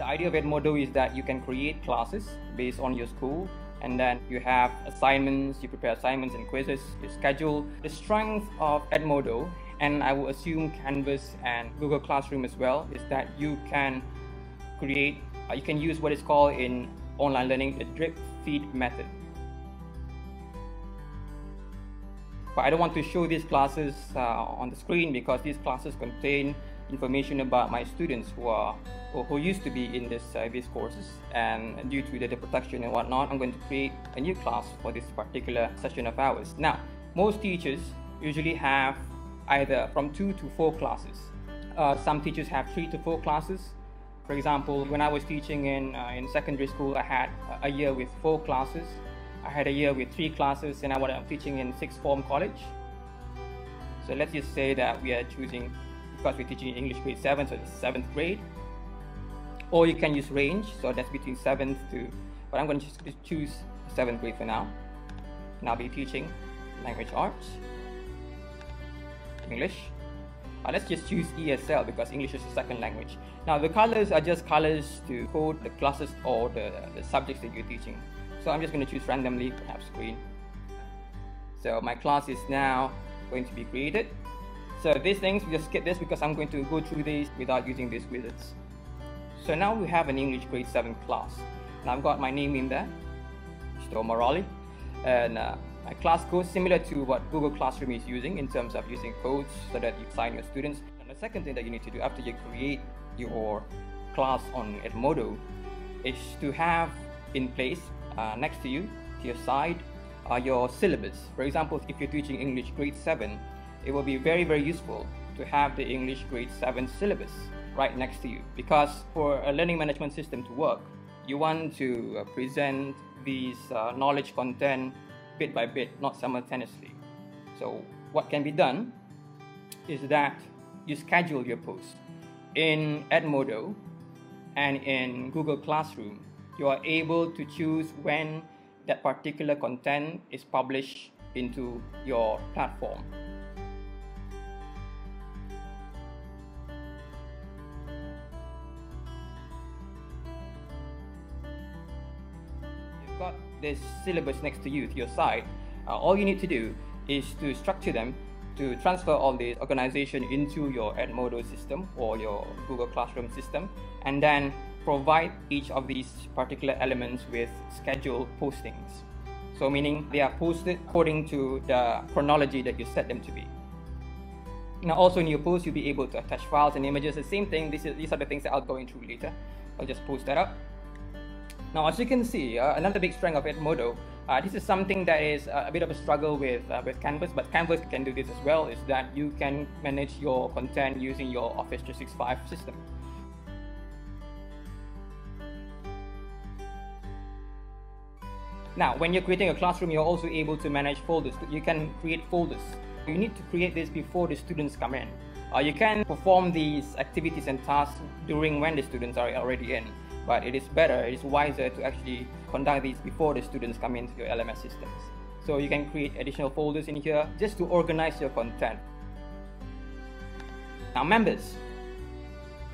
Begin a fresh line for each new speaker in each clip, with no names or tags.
The idea of Edmodo is that you can create classes based on your school and then you have assignments, you prepare assignments and quizzes, you schedule. The strength of Edmodo, and I will assume Canvas and Google Classroom as well, is that you can create, uh, you can use what is called in online learning the drip feed method. But I don't want to show these classes uh, on the screen because these classes contain information about my students who are who used to be in this uh, courses and due to data protection and whatnot I'm going to create a new class for this particular session of ours. Now most teachers usually have either from two to four classes. Uh, some teachers have three to four classes. For example when I was teaching in uh, in secondary school I had a year with four classes. I had a year with three classes and I was teaching in sixth form college. So let's just say that we are choosing because we're teaching English grade 7, so it's 7th grade. Or you can use range, so that's between 7th to, but I'm going to just choose 7th grade for now. And I'll be teaching language arts, English. Uh, let's just choose ESL because English is a second language. Now the colors are just colors to code the classes or the, the subjects that you're teaching. So I'm just going to choose randomly, perhaps green. So my class is now going to be created. So these things, we just skip this because I'm going to go through these without using these wizards. So now we have an English grade 7 class. And I've got my name in there, Shai Omarali, and uh, my class goes similar to what Google Classroom is using in terms of using codes so that you assign your students. And the second thing that you need to do after you create your class on Edmodo is to have in place uh, next to you, to your side, uh, your syllabus. For example, if you're teaching English grade 7, it will be very, very useful to have the English grade 7 syllabus right next to you because for a learning management system to work, you want to uh, present these uh, knowledge content bit by bit, not simultaneously. So what can be done is that you schedule your post. In Edmodo and in Google Classroom, you are able to choose when that particular content is published into your platform. This syllabus next to you to your side, uh, all you need to do is to structure them to transfer all this organization into your Edmodo system or your Google Classroom system and then provide each of these particular elements with scheduled postings. So meaning they are posted according to the chronology that you set them to be. Now also in your post you'll be able to attach files and images, the same thing, is, these are the things that I'll go into later. I'll just post that up. Now, as you can see, uh, another big strength of Edmodo, uh, this is something that is uh, a bit of a struggle with, uh, with Canvas, but Canvas can do this as well, is that you can manage your content using your Office 365 system. Now, when you're creating a classroom, you're also able to manage folders. You can create folders. You need to create this before the students come in. Uh, you can perform these activities and tasks during when the students are already in but it is better, it is wiser to actually conduct these before the students come into your LMS systems. So you can create additional folders in here just to organize your content. Now members.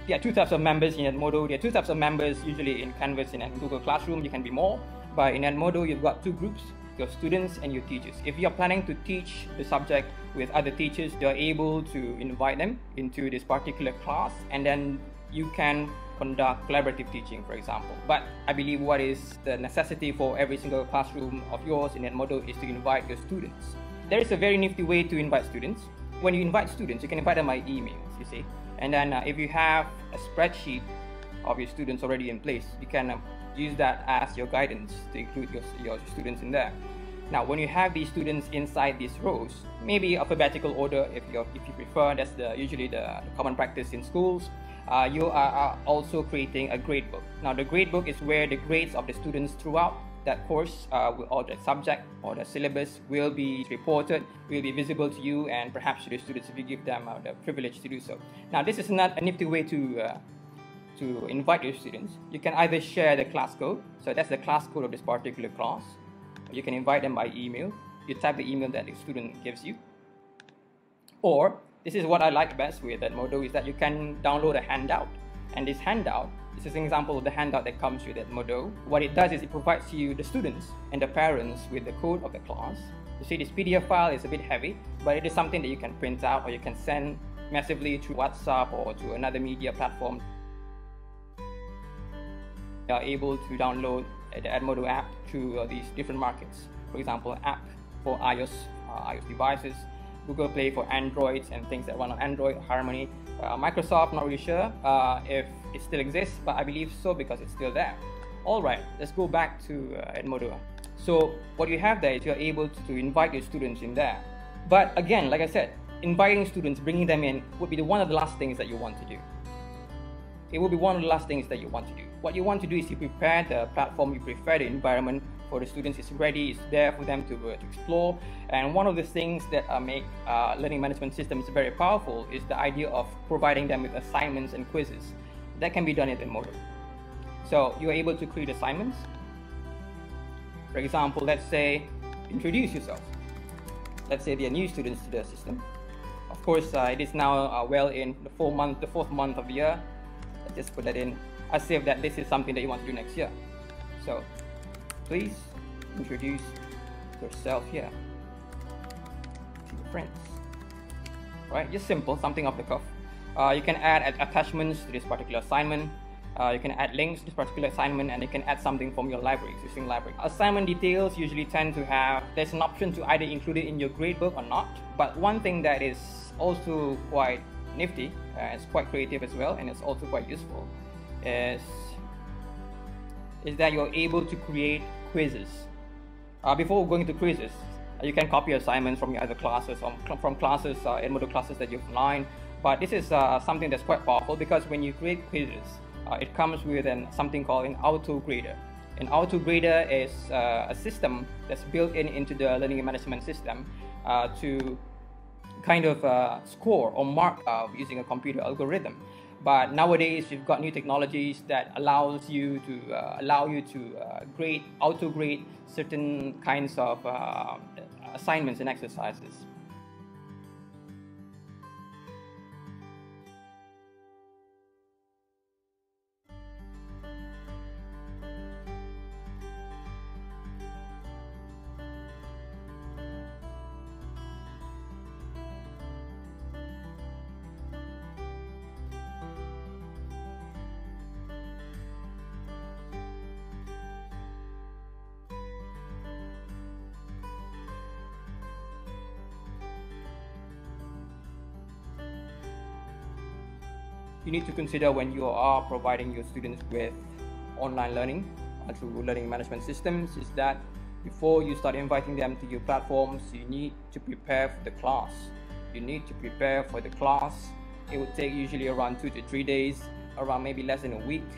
There are two types of members in Edmodo. There are two types of members usually in Canvas and in Google Classroom. You can be more. But in Edmodo, you've got two groups, your students and your teachers. If you're planning to teach the subject with other teachers, you're able to invite them into this particular class and then you can conduct collaborative teaching, for example. But I believe what is the necessity for every single classroom of yours in Edmodo is to invite your students. There is a very nifty way to invite students. When you invite students, you can invite them by emails, you see. And then uh, if you have a spreadsheet of your students already in place, you can uh, use that as your guidance to include your, your students in there. Now, when you have these students inside these rows, maybe alphabetical order if you if you prefer. That's the usually the common practice in schools uh, you are, also creating a grade book. Now the grade book is where the grades of the students throughout that course uh, or the subject or the syllabus will be reported, will be visible to you and perhaps to the students if you give them uh, the privilege to do so. Now this is not a nifty way to uh, to invite your students. You can either share the class code, so that's the class code of this particular class. You can invite them by email. You type the email that the student gives you. Or this is what I like best with Edmodo is that you can download a handout and this handout This is an example of the handout that comes with Edmodo. What it does is it provides you, the students and the parents, with the code of the class. You see, this PDF file is a bit heavy, but it is something that you can print out or you can send massively through WhatsApp or to another media platform. You are able to download the Edmodo app through uh, these different markets. For example, app for iOS, uh, iOS devices, Google Play for Androids and things that run on Android, Harmony. Uh, Microsoft, not really sure uh, if it still exists, but I believe so because it's still there. All right, let's go back to uh, Edmodo. So what you have there is you're able to invite your students in there. But again, like I said, inviting students, bringing them in would be the one of the last things that you want to do. It will be one of the last things that you want to do. What you want to do is you prepare the platform, you prepare the environment for the students. It's ready, it's there for them to, uh, to explore. And one of the things that uh, make uh, learning management systems very powerful is the idea of providing them with assignments and quizzes. That can be done in Edmodo. So you're able to create assignments. For example, let's say introduce yourself. Let's say they are new students to the system. Of course, uh, it is now uh, well in the fourth month, the fourth month of the year. Let's just put that in as if that this is something that you want to do next year. So, please introduce yourself here to your friends. Right, just simple, something off the cuff. Uh, you can add attachments to this particular assignment. Uh, you can add links to this particular assignment and you can add something from your library, existing library. Assignment details usually tend to have, there's an option to either include it in your gradebook or not. But one thing that is also quite nifty, uh, it's quite creative as well, and it's also quite useful, is, is that you're able to create quizzes. Uh, before going to quizzes, you can copy assignments from your other classes, or from classes, uh, Edmodo classes that you've online. But this is uh, something that's quite powerful because when you create quizzes, uh, it comes with an, something called an auto grader. An auto grader is uh, a system that's built in into the learning management system uh, to kind of uh, score or mark uh, using a computer algorithm. But nowadays, you've got new technologies that allows you to uh, allow you to grade, auto grade certain kinds of assignments and exercises. Need to consider when you are providing your students with online learning uh, through learning management systems is that before you start inviting them to your platforms, you need to prepare for the class. You need to prepare for the class. It would take usually around two to three days, around maybe less than a week,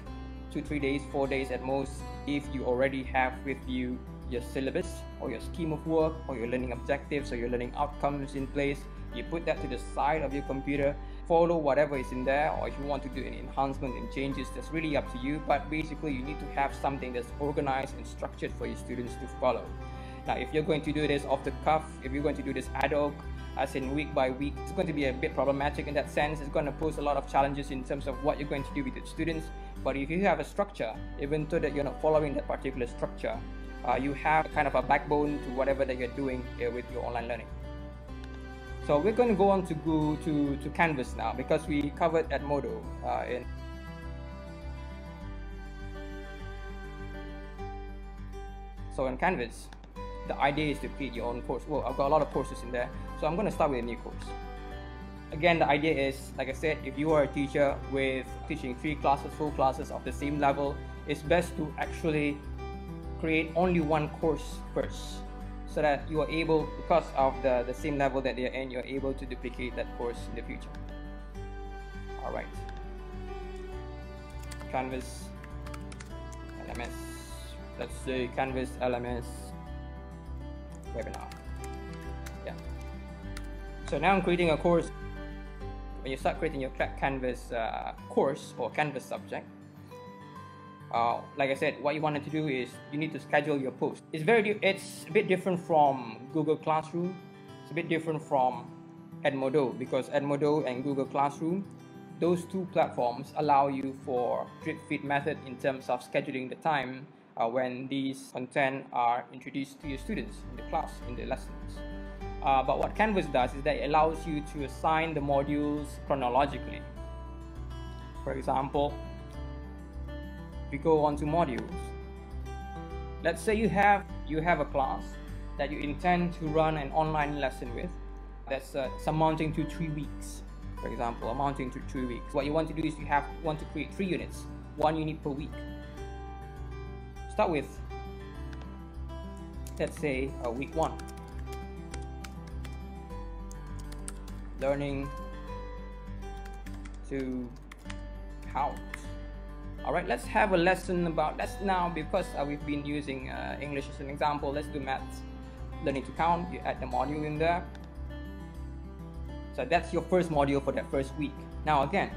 two, three days, four days at most, if you already have with you your syllabus or your scheme of work or your learning objectives or your learning outcomes in place. You put that to the side of your computer follow whatever is in there or if you want to do any enhancement and changes that's really up to you. But basically you need to have something that's organized and structured for your students to follow. Now if you're going to do this off the cuff if you're going to do this ad hoc as in week by week it's going to be a bit problematic in that sense. It's going to pose a lot of challenges in terms of what you're going to do with your students. But if you have a structure even though that you're not following that particular structure uh, you have kind of a backbone to whatever that you're doing uh, with your online learning so we're going to go on to go to, to Canvas now because we covered Edmodo uh, in So in Canvas, the idea is to create your own course. Well, I've got a lot of courses in there, so I'm going to start with a new course. Again, the idea is, like I said, if you are a teacher with teaching three classes, four classes of the same level, it's best to actually create only one course first so that you are able, because of the, the same level that they're in, you're able to duplicate that course in the future. All right. Canvas, LMS, let's say Canvas LMS webinar. Yeah. So now I'm creating a course. When you start creating your Canvas uh, course or Canvas subject, uh, like I said, what you wanted to do is you need to schedule your post. It's very, it's a bit different from Google Classroom. It's a bit different from Edmodo because Edmodo and Google Classroom, those two platforms allow you for drip feed method in terms of scheduling the time uh, when these content are introduced to your students in the class, in the lessons. Uh, but what Canvas does is that it allows you to assign the modules chronologically. For example, we go on to modules. Let's say you have you have a class that you intend to run an online lesson with. That's uh, amounting to three weeks for example amounting to three weeks. What you want to do is you have want to create three units one unit per week. Start with let's say uh, week one. Learning to count all right let's have a lesson about let's now because uh, we've been using uh, english as an example let's do maths. Learning to count you add the module in there. So that's your first module for that first week. Now again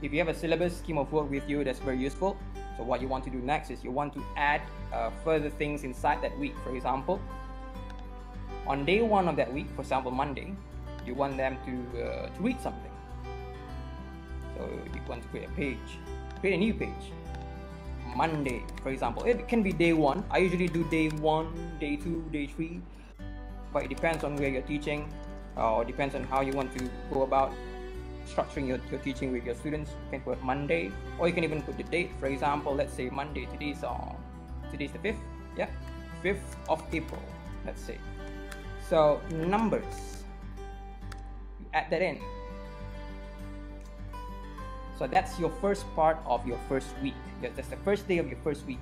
if you have a syllabus scheme of work with you that's very useful. So what you want to do next is you want to add uh, further things inside that week. For example on day one of that week for example monday you want them to, uh, to read something. So you want to create a page create a new page. Monday for example. It can be day one. I usually do day one day two day three. But it depends on where you're teaching uh, or depends on how you want to go about structuring your, your teaching with your students. You can put monday or you can even put the date. For example let's say monday today's uh, today's the 5th yeah? 5th of april let's say. So numbers. Add that in so that's your first part of your first week that's the first day of your first week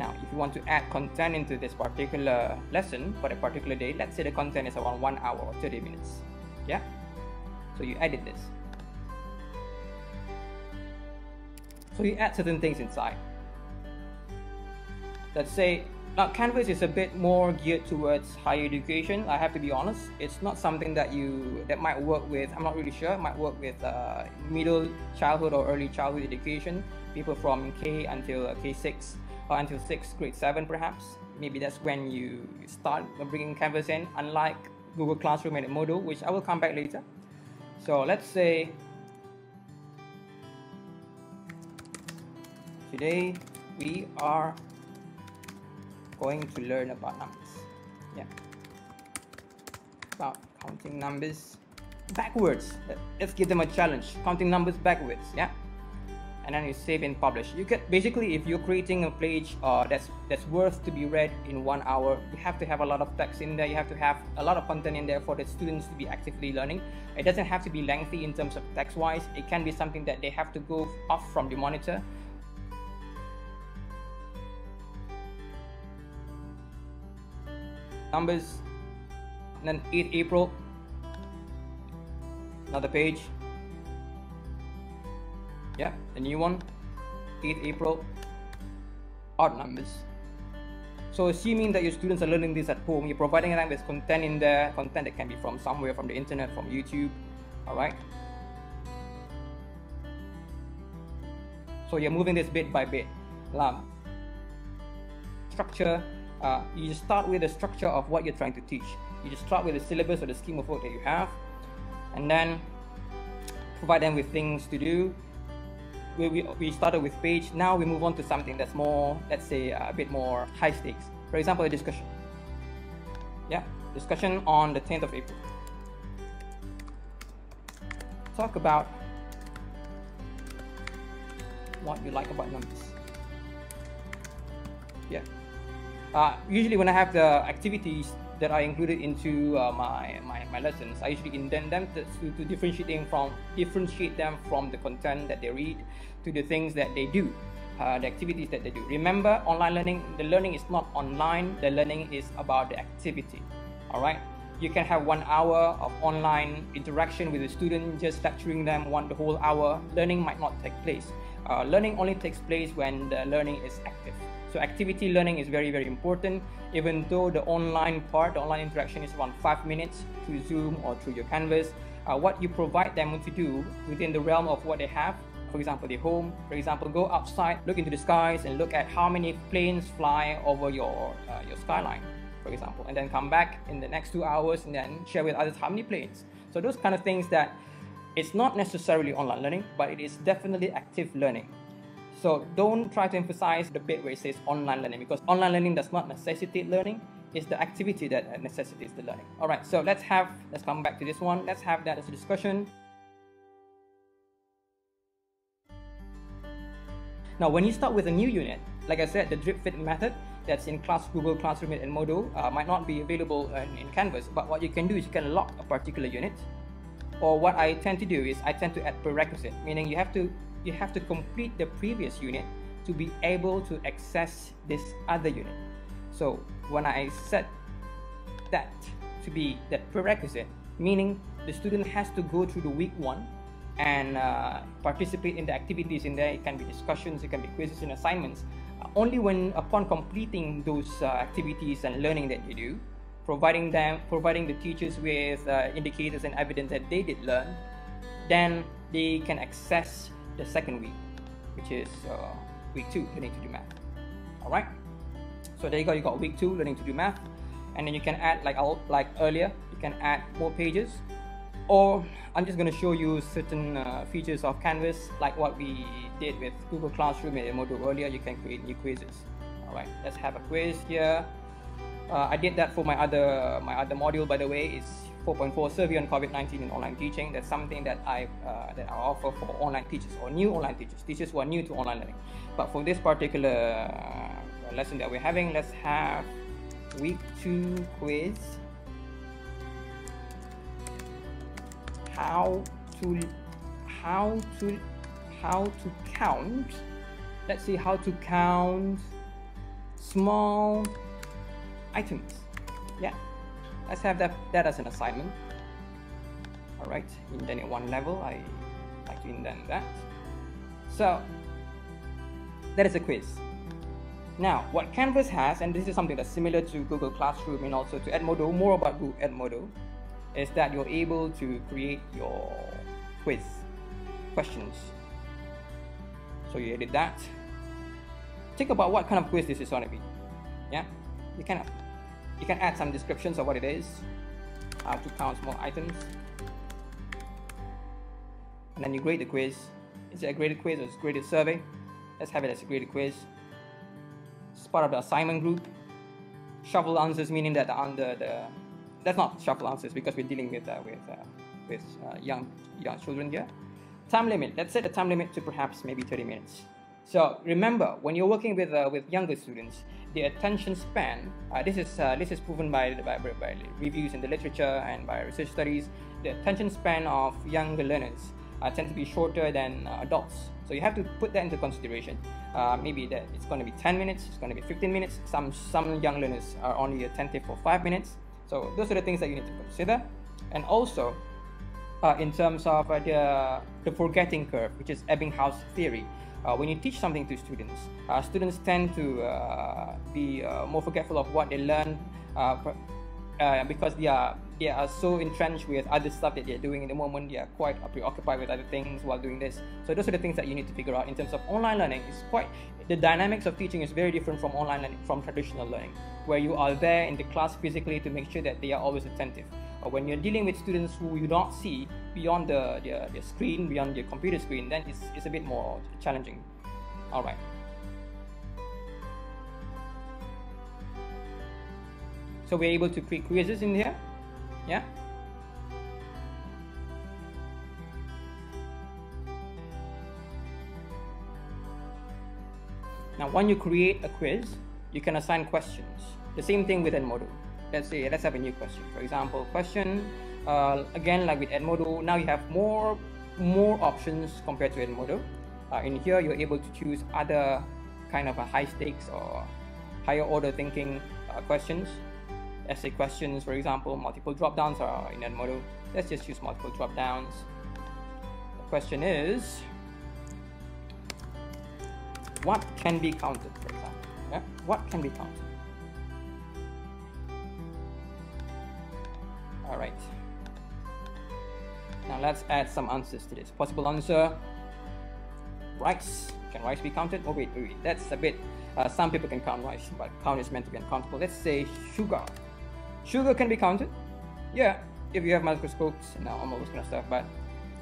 now, if you want to add content into this particular lesson for a particular day, let's say the content is around 1 hour or 30 minutes. Yeah? So you edit this. So you add certain things inside. Let's say now Canvas is a bit more geared towards higher education. I have to be honest. It's not something that you that might work with. I'm not really sure. It might work with uh, middle childhood or early childhood education. People from K until uh, K6 or until 6th grade 7 perhaps maybe that's when you start bringing canvas in unlike google classroom and moodle which i will come back later so let's say today we are going to learn about numbers. Yeah. About counting numbers backwards. Let's give them a challenge. Counting numbers backwards yeah? And then you save and publish. You get basically if you're creating a page uh, that's that's worth to be read in one hour you have to have a lot of text in there. You have to have a lot of content in there for the students to be actively learning. It doesn't have to be lengthy in terms of text wise it can be something that they have to go off from the monitor numbers and then 8 April another page. Yeah the new one 8 April odd numbers. So assuming that your students are learning this at home you're providing them with content in there content that can be from somewhere from the internet from YouTube all right? So you're moving this bit by bit. Now structure uh, you just start with the structure of what you're trying to teach you just start with the syllabus or the scheme of work that you have and then provide them with things to do we, we, we started with page. Now we move on to something that's more, let's say, a bit more high stakes. For example, a discussion. Yeah, discussion on the 10th of April. Talk about what you like about numbers. Yeah. Uh, usually when I have the activities that are included into uh, my, my, my lessons. I usually indent them to, to, differentiate them from differentiate them from the content that they read to the things that they do, uh, the activities that they do. Remember, online learning, the learning is not online. The learning is about the activity. All right. You can have one hour of online interaction with the student, just lecturing them one the whole hour. Learning might not take place. Uh, learning only takes place when the learning is active. So activity learning is very, very important. Even though the online part, the online interaction is around five minutes through Zoom or through your Canvas, uh, what you provide them to do within the realm of what they have, for example, their home, for example, go outside, look into the skies and look at how many planes fly over your, uh, your skyline, for example, and then come back in the next two hours and then share with others how many planes. So those kind of things that It's not necessarily online learning, but it is definitely active learning. So don't try to emphasize the bit where it says online learning because online learning does not necessitate learning. It's the activity that necessitates the learning. All right, so let's have, let's come back to this one. Let's have that as a discussion. Now, when you start with a new unit, like I said, the drip feed method that's in class Google Classroom and Moodle uh, might not be available in, in Canvas, but what you can do is you can lock a particular unit. Or what I tend to do is I tend to add prerequisite, meaning you have to you have to complete the previous unit to be able to access this other unit. So when I set that to be that prerequisite, meaning the student has to go through the week one and uh, participate in the activities in there. It can be discussions, it can be quizzes and assignments. Uh, only when upon completing those uh, activities and learning that you do, providing them, providing the teachers with uh, indicators and evidence that they did learn, then they can access the second week, which is uh, week two, learning to do math. All right. So there you go. You got week two, learning to do math, and then you can add like like earlier, you can add more pages, or I'm just going to show you certain uh, features of Canvas, like what we did with Google Classroom and Moodle earlier. You can create new quizzes. All right. Let's have a quiz here. Uh, I did that for my other my other module, by the way. It's 4.4 survey on COVID-19 in online teaching. That's something that I uh, that I offer for online teachers or new online teachers, teachers who are new to online learning. But for this particular uh, lesson that we're having, let's have week two quiz. How to how to how to count? Let's see how to count small items. Yeah. Let's have that, that as an assignment. All right, indent one level, I like to indent that. So that is a quiz. Now, what Canvas has, and this is something that's similar to Google Classroom and also to Edmodo, more about Google Edmodo, is that you're able to create your quiz questions. So you edit that. Think about what kind of quiz this is going to be. Yeah, you can you can add some descriptions of what it is, how to count small items. And then you grade the quiz. Is it a graded quiz or is graded survey? Let's have it as a graded quiz. It's part of the assignment group. Shuffle answers meaning that under the that's not shuffle answers because we're dealing with uh, with uh, with uh, young young children here. Time limit. Let's set the time limit to perhaps maybe 30 minutes. So remember, when you're working with uh, with younger students, the attention span. Uh, this is uh, this is proven by, by, by reviews in the literature and by research studies. The attention span of younger learners uh, tend to be shorter than uh, adults. So you have to put that into consideration. Uh, maybe that it's going to be 10 minutes, it's going to be 15 minutes. Some some young learners are only attentive for five minutes. So those are the things that you need to consider. And also, uh, in terms of the the forgetting curve, which is Ebbinghaus theory uh, when you teach something to students, uh, students tend to uh, be uh, more forgetful of what they learn uh, uh, because they are they are so entrenched with other stuff that they're doing in the moment. They are quite preoccupied with other things while doing this. So those are the things that you need to figure out in terms of online learning. It's quite the dynamics of teaching is very different from online learning, from traditional learning, where you are there in the class physically to make sure that they are always attentive when you're dealing with students who you don't see beyond the, the, the screen, beyond your computer screen, then it's, it's a bit more challenging. All right. So we're able to create quizzes in here. Yeah. Now, when you create a quiz, you can assign questions. The same thing with Edmodo let's say let's have a new question for example question uh, again like with edmodo now you have more more options compared to edmodo. Uh, in here you're able to choose other kind of a high stakes or higher order thinking uh, questions. Essay questions for example multiple drop downs are in edmodo. Let's just use multiple drop downs. The question is what can be counted for example? Yeah? what can be counted? All right now let's add some answers to this possible answer rice can rice be counted oh wait wait, that's a bit uh, some people can count rice but count is meant to be uncountable let's say sugar sugar can be counted yeah if you have microscopes and all those kind of stuff but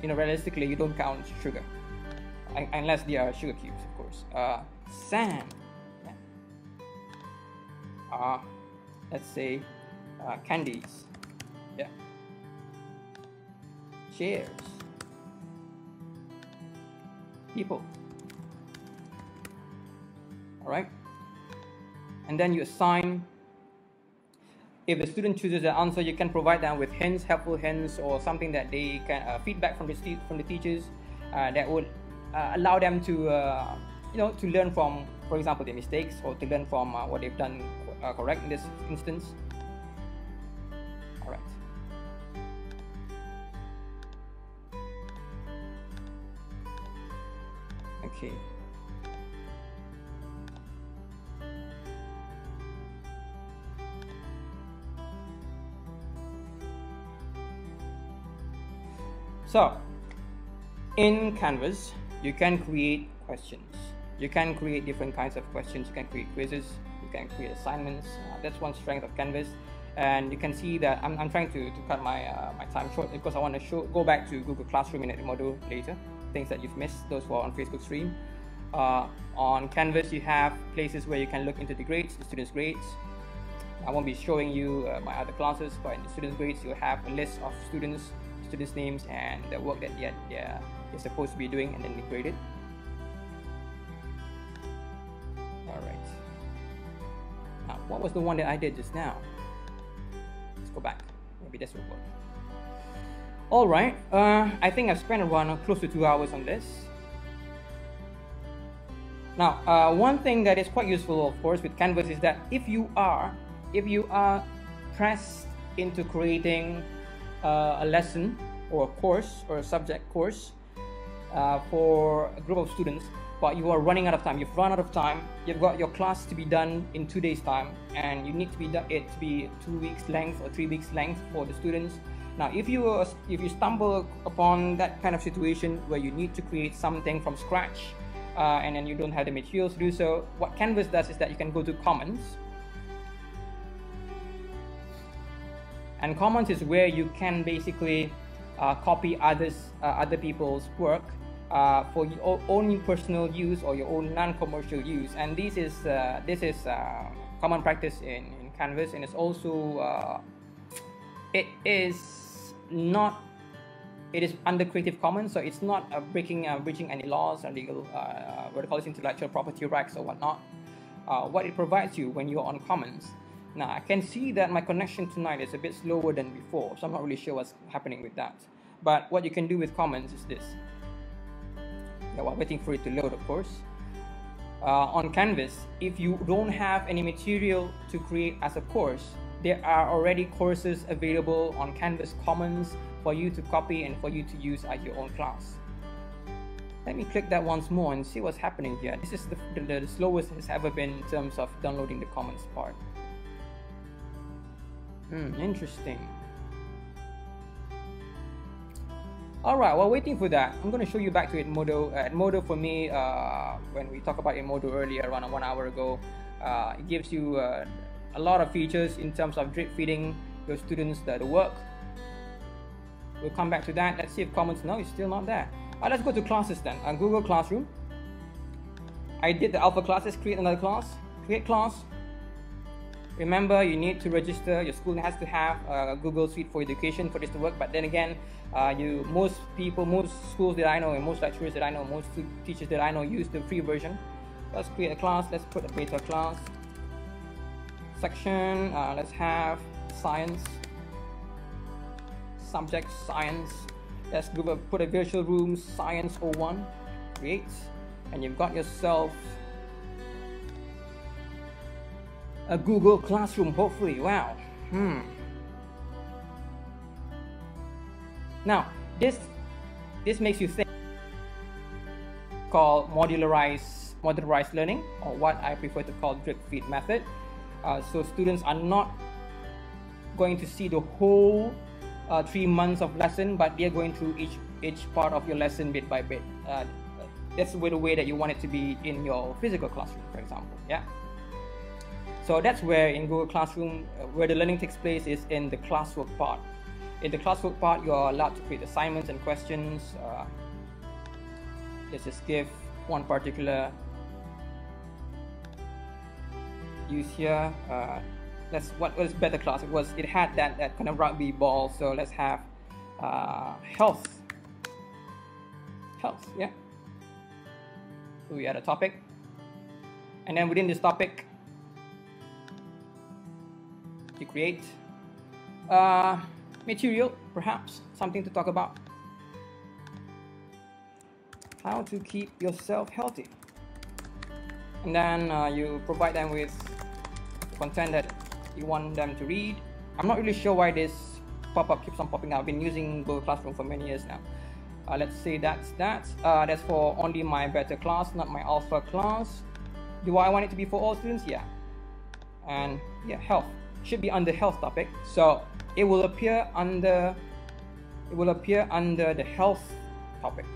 you know, realistically, you don't count sugar, unless they are sugar cubes, of course. Uh, sand. Yeah. Uh, let's say uh, candies. Yeah. Chairs. People. All right. And then you assign if the student chooses an answer, you can provide them with hints, helpful hints, or something that they can uh, feedback from the from the teachers uh, that would uh, allow them to uh, you know to learn from, for example, their mistakes or to learn from uh, what they've done uh, correct in this instance. Okay. So, in Canvas, you can create questions. You can create different kinds of questions. You can create quizzes. You can create assignments. Uh, that's one strength of Canvas. And you can see that I'm, I'm trying to, to cut my, uh, my time short because I want to show, go back to Google Classroom in Edmodo later. Things that you've missed, those who are on Facebook stream. Uh, on Canvas, you have places where you can look into the grades, the students' grades. I won't be showing you uh, my other classes, but in the students' grades, you'll have a list of students students' names and the work that they're, they're, supposed to be doing and then they grade it. Alright. Now, what was the one that I did just now? Let's go back. Maybe this will work. Alright, uh, I think I've spent around close to two hours on this. Now, uh, one thing that is quite useful, of course, with Canvas is that if you are, if you are pressed into creating uh, a lesson or a course or a subject course uh, for a group of students but you are running out of time you've run out of time you've got your class to be done in two days time and you need to be done it to be two weeks length or three weeks length for the students now if you if you stumble upon that kind of situation where you need to create something from scratch uh, and then you don't have the materials to do so what canvas does is that you can go to commons. And commons is where you can basically uh, copy others uh, other people's work uh, for your own personal use or your own non-commercial use. And this is uh, this is uh, common practice in, in canvas and it's also uh, it is not it is under creative commons so it's not breaking breaching any laws or legal uh, what they call it intellectual property rights or whatnot what it provides you when you're on commons now I can see that my connection tonight is a bit slower than before, so I'm not really sure what's happening with that. But what you can do with Commons is this. Yeah, while waiting for it to load, of course. Uh, on Canvas, if you don't have any material to create as a course, there are already courses available on Canvas Commons for you to copy and for you to use at your own class. Let me click that once more and see what's happening here. This is the, the, the slowest it's ever been in terms of downloading the Commons part. Hmm, interesting. Alright, while waiting for that, I'm going to show you back to Edmodo. Uh, Edmodo for me, uh, when we talked about Edmodo earlier, around one hour ago, uh, it gives you uh, a lot of features in terms of drip feeding your students the, work. We'll come back to that. Let's see if Commons. no, it's still not there. Uh, let's go to classes then. Uh, Google Classroom. I did the alpha classes, create another class, create class, Remember, you need to register. Your school has to have a Google Suite for Education for this to work. But then again, uh, you most people, most schools that I know, and most lecturers that I know, most teachers that I know use the free version. Let's create a class. Let's put a beta class section. Uh, let's have science subject science. Let's give a, put a virtual room science 01. Create, and you've got yourself a Google Classroom, hopefully. Wow. Hmm. Now, this this makes you think called modularized modularized learning, or what I prefer to call drip feed method. Uh, so students are not going to see the whole uh, three months of lesson, but they're going through each each part of your lesson bit by bit. Uh, that's the way that you want it to be in your physical classroom, for example. Yeah. So that's where in Google Classroom, uh, where the learning takes place is in the classwork part. In the classwork part, you are allowed to create assignments and questions. Uh, let's just give one particular use here. Uh, let's what was better class? It was it had that that kind of rugby ball. So let's have uh, health. Health, yeah. So we add a topic, and then within this topic, you create uh, material, perhaps something to talk about. How to keep yourself healthy, and then uh, you provide them with content that you want them to read. I'm not really sure why this pop-up keeps on popping up. I've been using Google Classroom for many years now. Uh, let's say that's that. Uh, that's for only my beta class, not my alpha class. Do I want it to be for all students? Yeah. And yeah, health should be under health topic. So it will appear under it will appear under the health topic.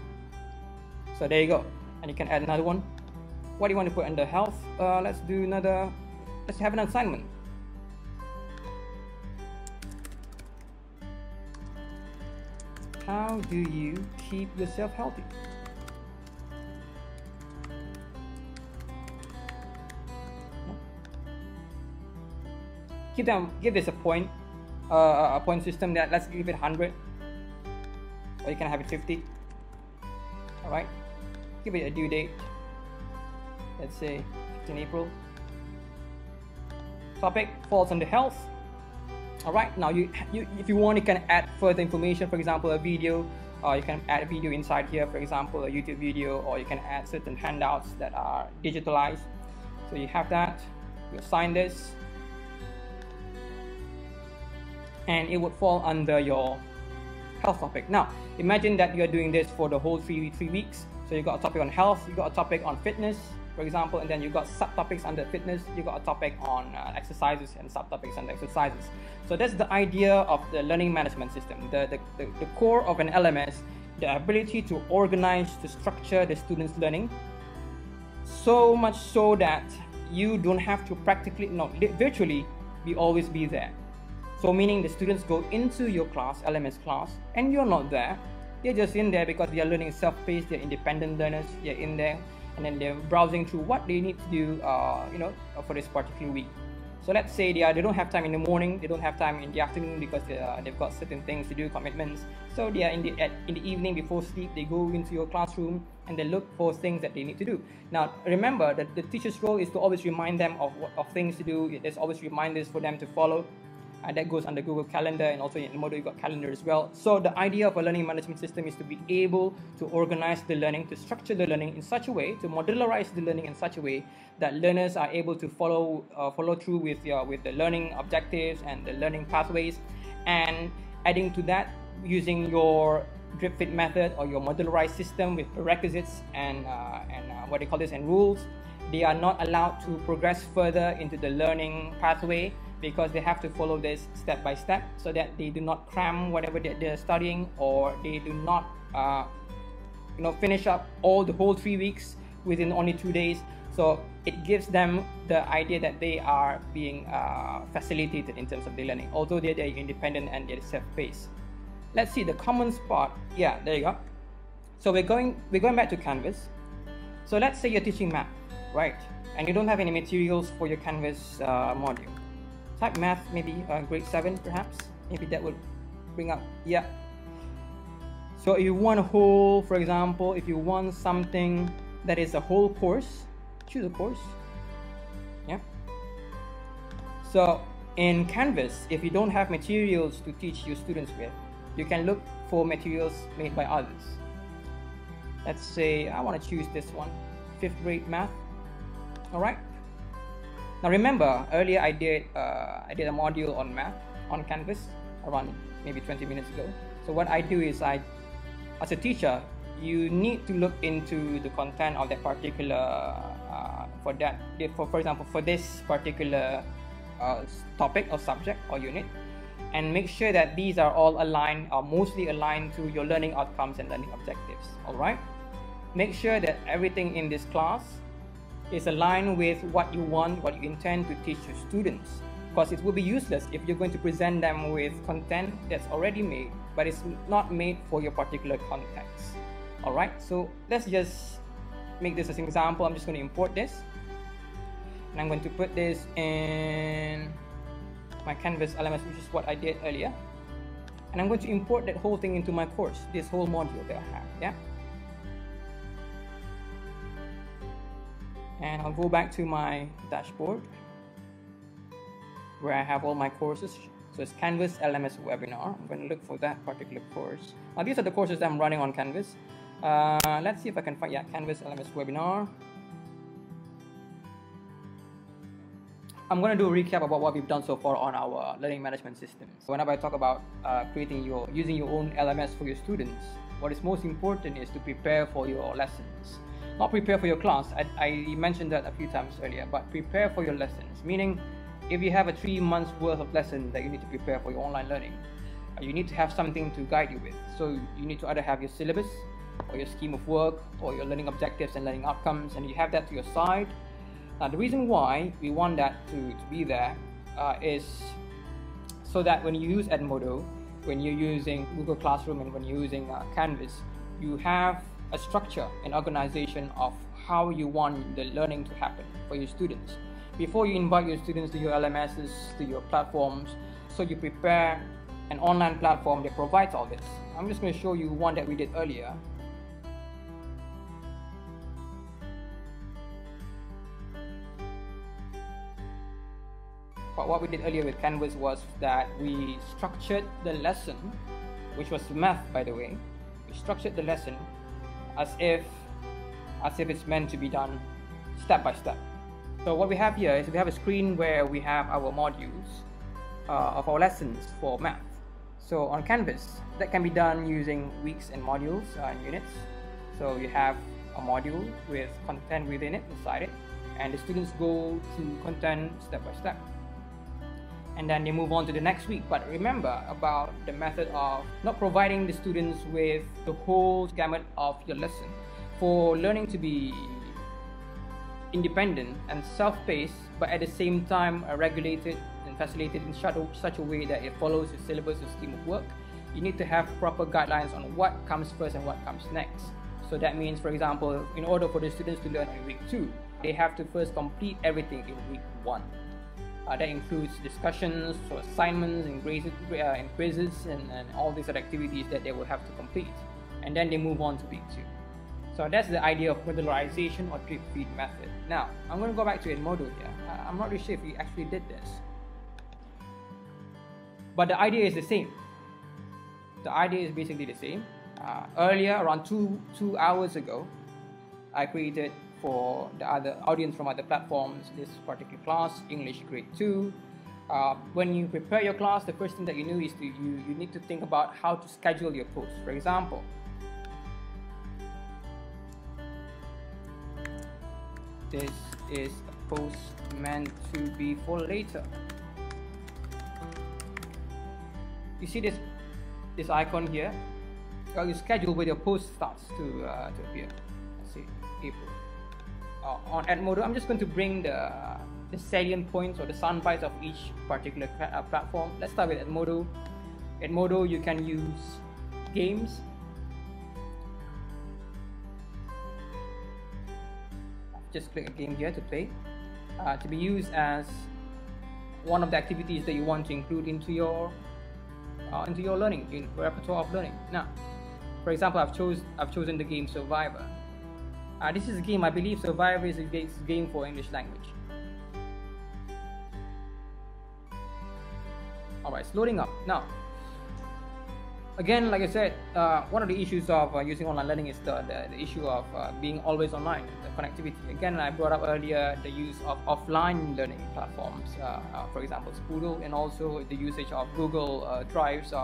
So there you go. And you can add another one. What do you want to put under health? Uh, let's do another. Let's have an assignment. How do you keep yourself healthy? Give them, give this a point, uh, a point system that let's give it 100, or you can have it 50. All right, give it a due date. Let's say 15 April. Topic falls under health. All right now you, you if you want you can add further information for example a video. Uh, you can add a video inside here for example a youtube video or you can add certain handouts that are digitalized. So you have that. You assign this. And it would fall under your health topic. Now imagine that you're doing this for the whole three three weeks so you got a topic on health you got a topic on fitness for example, and then you got subtopics under fitness, you got a topic on uh, exercises and subtopics under exercises. So that's the idea of the learning management system. The, the, the, the core of an LMS, the ability to organize, to structure the students' learning, so much so that you don't have to practically, no, virtually, be always be there. So meaning the students go into your class, LMS class, and you're not there. They're just in there because they are learning self-paced, they're independent learners, they're in there and then they're browsing through what they need to do, uh, you know, for this particular week. So let's say they, are, they don't have time in the morning, they don't have time in the afternoon because they, uh, they've got certain things to do, commitments. So they are in the at, in the evening before sleep, they go into your classroom and they look for things that they need to do. Now remember that the teacher's role is to always remind them of of things to do. There's always reminders for them to follow that goes under Google Calendar and also in Moodle you got Calendar as well. So the idea of a learning management system is to be able to organize the learning, to structure the learning in such a way, to modularize the learning in such a way that learners are able to follow uh, follow through with uh, with the learning objectives and the learning pathways, and adding to that using your drip feed method or your modularized system with prerequisites and uh, and uh, what they call this and rules. They are not allowed to progress further into the learning pathway because they have to follow this step by step so that they do not cram whatever they're studying or they do not uh, you know finish up all the whole three weeks within only two days. So it gives them the idea that they are being uh, facilitated in terms of their learning although they're, they're independent and they're self-paced. Let's see the Commons part. Yeah there you go. So we're going we're going back to canvas. So let's say you're teaching math right? And you don't have any materials for your canvas uh, module type math maybe uh, grade 7 perhaps. Maybe that would bring up yeah. So if you want a whole for example if you want something that is a whole course choose a course. Yeah. So in canvas if you don't have materials to teach your students with you can look for materials made by others. Let's say i want to choose this one fifth grade math. All right now remember, earlier I did uh, I did a module on math on Canvas around maybe 20 minutes ago. So what I do is I, as a teacher, you need to look into the content of that particular uh, for that for for example for this particular uh, topic or subject or unit and make sure that these are all aligned or mostly aligned to your learning outcomes and learning objectives all right make sure that everything in this class is aligned with what you want, what you intend to teach your students. because it will be useless if you're going to present them with content that's already made but it's not made for your particular context. All right so let's just make this as an example. I'm just going to import this. And i'm going to put this in my canvas LMS which is what I did earlier. And I'm going to import that whole thing into my course this whole module that I have yeah and I'll go back to my dashboard where I have all my courses. So it's Canvas LMS webinar. I'm going to look for that particular course. Now these are the courses I'm running on Canvas. Uh, let's see if I can find yeah Canvas LMS webinar. I'm going to do a recap about what we've done so far on our learning management systems. Whenever I talk about uh, creating your using your own LMS for your students, what is most important is to prepare for your lessons. Not prepare for your class. I, I mentioned that a few times earlier, but prepare for your lessons. Meaning, if you have a three months worth of lesson that you need to prepare for your online learning, you need to have something to guide you with. So you need to either have your syllabus or your scheme of work or your learning objectives and learning outcomes, and you have that to your side now, the reason why we want that to, to be there uh, is so that when you use Edmodo, when you're using Google Classroom and when you're using uh, Canvas, you have a structure and organization of how you want the learning to happen for your students. Before you invite your students to your LMSs, to your platforms, so you prepare an online platform that provides all this. I'm just going to show you one that we did earlier But what we did earlier with Canvas was that we structured the lesson, which was math, by the way. We structured the lesson as if, as if it's meant to be done step by step. So what we have here is we have a screen where we have our modules uh, of our lessons for math. So on Canvas, that can be done using weeks and modules uh, and units. So you have a module with content within it, inside it, and the students go to content step by step and then they move on to the next week. But remember about the method of not providing the students with the whole gamut of your lesson. For learning to be independent and self-paced, but at the same time regulated and facilitated in such a way that it follows the syllabus and scheme of work, you need to have proper guidelines on what comes first and what comes next. So that means, for example, in order for the students to learn in week two, they have to first complete everything in week one. Uh, that includes discussions, so assignments, and quizzes, uh, and, quizzes and, and, all these other activities that they will have to complete. And then they move on to week two. So that's the idea of modularization or drip feed method. Now, I'm going to go back to Edmodo here. Uh, I'm not really sure if we actually did this. But the idea is the same. The idea is basically the same. Uh, earlier, around two, two hours ago, I created for the other audience from other platforms this particular class English grade 2 uh, when you prepare your class the first thing that you do is to, you, you need to think about how to schedule your posts. For example this is a post meant to be for later. You see this this icon here? Well, you schedule where your post starts to, uh, to appear. Let's see April uh, on Edmodo, I'm just going to bring the, the salient points or the sound bites of each particular uh, platform. Let's start with Edmodo. Edmodo, you can use games. Just click a game here to play. Uh, to be used as one of the activities that you want to include into your uh, into your learning in repertoire of learning. Now, for example, I've chose I've chosen the game Survivor. Uh, this is a game, I believe Survivor is a game for English language. Alright, it's loading up. Now, again, like I said, uh, one of the issues of uh, using online learning is the, the, the issue of uh, being always online, the connectivity. Again, I brought up earlier the use of offline learning platforms, uh, uh, for example, Spoodle, and also the usage of Google Drive's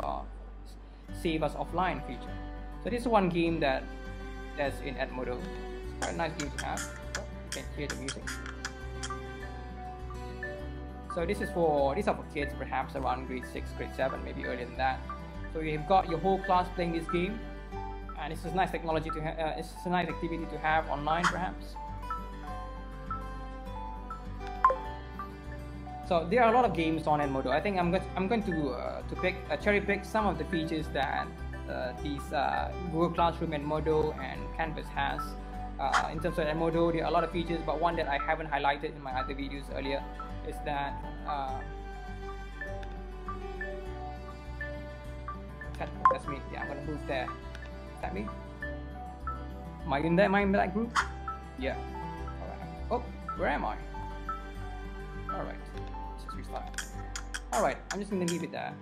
Save Us Offline feature. So this is one game that that's in Edmodo a nice game to have. You can hear the music. So this is for these are for kids, perhaps around grade six, grade seven, maybe earlier than that. So you've got your whole class playing this game, and this is nice technology to. Uh, it's a nice activity to have online, perhaps. So there are a lot of games on Edmodo. I think I'm going to, I'm going to uh, to pick uh, cherry pick some of the features that uh, these uh, Google Classroom and Edmodo and Canvas has. Uh, in terms of Edmodo, there are a lot of features, but one that I haven't highlighted in my other videos earlier is that uh, that, that's me. Yeah, I'm gonna move there. Is that me? Am I in there? Am I in that group? Yeah. Alright. Oh, where am I? Alright. Let's just restart. Alright, I'm just gonna leave it there.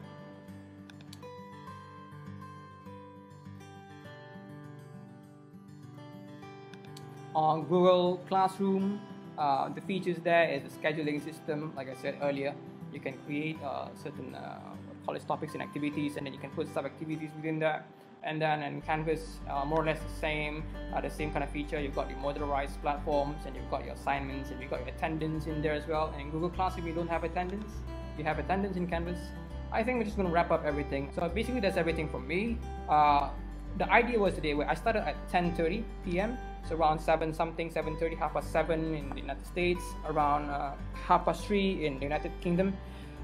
On Google Classroom, uh, the features there is a scheduling system. Like I said earlier, you can create uh, certain uh, college topics and activities, and then you can put sub activities within that. And then in Canvas, uh, more or less the same, uh, the same kind of feature. You've got the modularized platforms, and you've got your assignments, and you've got your attendance in there as well. And in Google Classroom, you don't have attendance. You have attendance in Canvas. I think we're just going to wrap up everything. So basically, that's everything from me. Uh, the idea was today where I started at 10:30 p.m. So around seven something, 7:30, half past seven in the United States, around uh, half past three in the United Kingdom.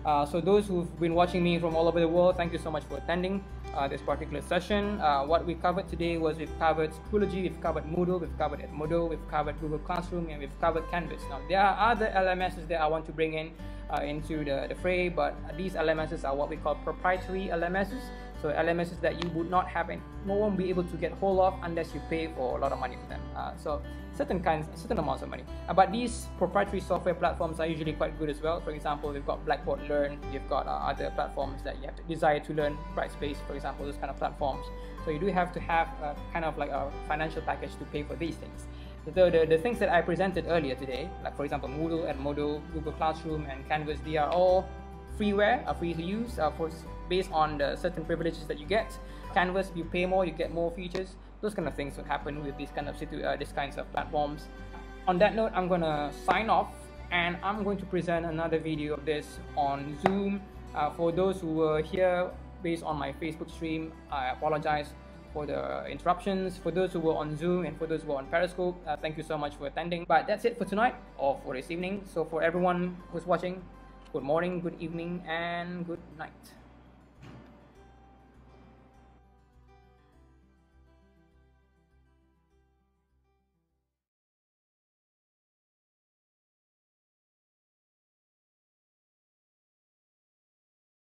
Uh, so those who've been watching me from all over the world, thank you so much for attending uh, this particular session. Uh, what we covered today was we've covered Schoology, we've covered Moodle, we've covered Edmodo, we've covered Google Classroom, and we've covered Canvas. Now there are other LMSs that I want to bring in uh, into the, the fray, but these LMSs are what we call proprietary LMSs. So LMSs that you would not have and no one be able to get hold of unless you pay for a lot of money for them. Uh, so certain kinds, certain amounts of money. Uh, but these proprietary software platforms are usually quite good as well. For example, we've got Blackboard Learn, you've got uh, other platforms that you have to Desire2Learn, Brightspace, for example, those kind of platforms. So you do have to have a, kind of like a financial package to pay for these things. So the, the things that I presented earlier today, like for example Moodle, Edmodo, Google Classroom, and Canvas, they are all freeware, are free to use uh, for based on the certain privileges that you get. Canvas, you pay more, you get more features. Those kind of things would happen with these kind of situ- uh, these kinds of platforms. On that note, I'm gonna sign off, and I'm going to present another video of this on Zoom. Uh, for those who were here based on my Facebook stream, I apologize for the interruptions. For those who were on Zoom and for those who were on Periscope, uh, thank you so much for attending. But that's it for tonight or for this evening. So for everyone who's watching, good morning, good evening, and good night.